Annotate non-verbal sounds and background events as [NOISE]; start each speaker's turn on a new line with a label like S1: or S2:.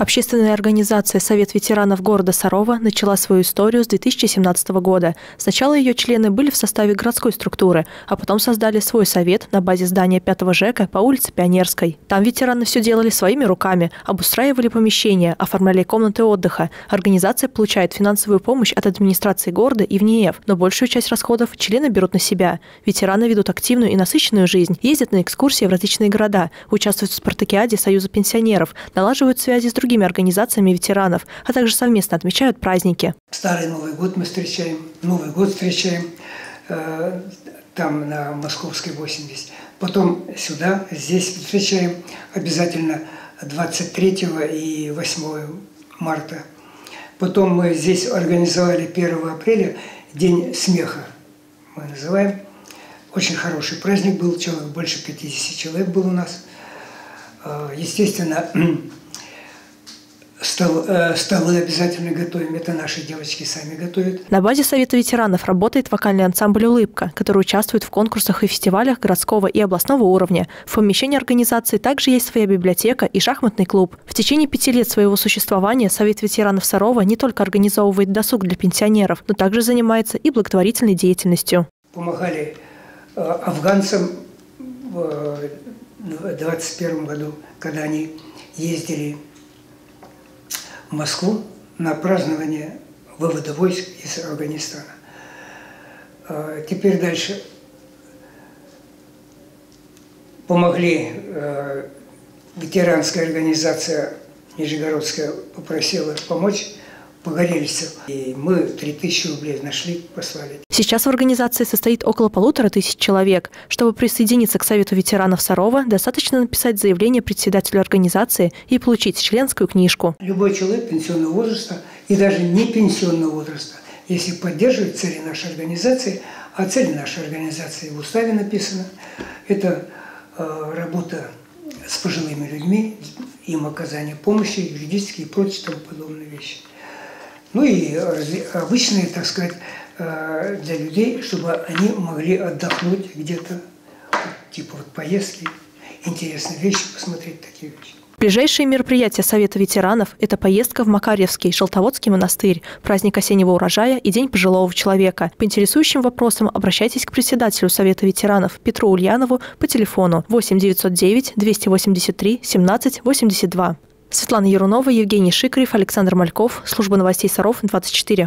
S1: Общественная организация «Совет ветеранов города Сарова» начала свою историю с 2017 года. Сначала ее члены были в составе городской структуры, а потом создали свой совет на базе здания 5 ЖЭКа по улице Пионерской. Там ветераны все делали своими руками, обустраивали помещения, оформляли комнаты отдыха. Организация получает финансовую помощь от администрации города и ВНИЭФ, но большую часть расходов члены берут на себя. Ветераны ведут активную и насыщенную жизнь, ездят на экскурсии в различные города, участвуют в спартакиаде Союза пенсионеров, налаживают связи с другими другими организациями ветеранов, а также совместно отмечают праздники.
S2: Старый Новый год мы встречаем, Новый год встречаем э, там на Московской 80. Потом сюда, здесь встречаем обязательно 23 и 8 марта. Потом мы здесь организовали 1 апреля День смеха, мы называем. Очень хороший праздник был, человек, больше 50 человек был у нас. Э, естественно, [CLEARS THROAT] Стол, э, столы обязательно готовим. Это наши девочки сами готовят.
S1: На базе Совета ветеранов работает вокальный ансамбль «Улыбка», который участвует в конкурсах и фестивалях городского и областного уровня. В помещении организации также есть своя библиотека и шахматный клуб. В течение пяти лет своего существования Совет ветеранов Сарова не только организовывает досуг для пенсионеров, но также занимается и благотворительной деятельностью.
S2: Помогали э, афганцам в 2021 году, когда они ездили Москву на празднование вывода войск из Афганистана. А, теперь дальше помогли э, ветеранская организация Нижегородская попросила помочь погорельцев. И мы 3000 рублей нашли, послали.
S1: Сейчас в организации состоит около полутора тысяч человек. Чтобы присоединиться к Совету ветеранов Сарова, достаточно написать заявление председателю организации и получить членскую книжку.
S2: Любой человек пенсионного возраста и даже не пенсионного возраста, если поддерживает цели нашей организации, а цели нашей организации в уставе написано, это э, работа с пожилыми людьми, им оказание помощи, юридические и прочие тому подобные вещи. Ну и обычные, так сказать, э, для людей, чтобы они могли отдохнуть где-то, типа вот поездки, интересные вещи, посмотреть такие вещи.
S1: Ближайшие мероприятия Совета ветеранов – это поездка в Макарьевский, Шелтоводский монастырь, праздник осеннего урожая и День пожилого человека. По интересующим вопросам обращайтесь к председателю Совета ветеранов Петру Ульянову по телефону 8 909 283 17 82. Светлана Ярунова, Евгений Шикарев, Александр Мальков. Служба новостей Саров, 24.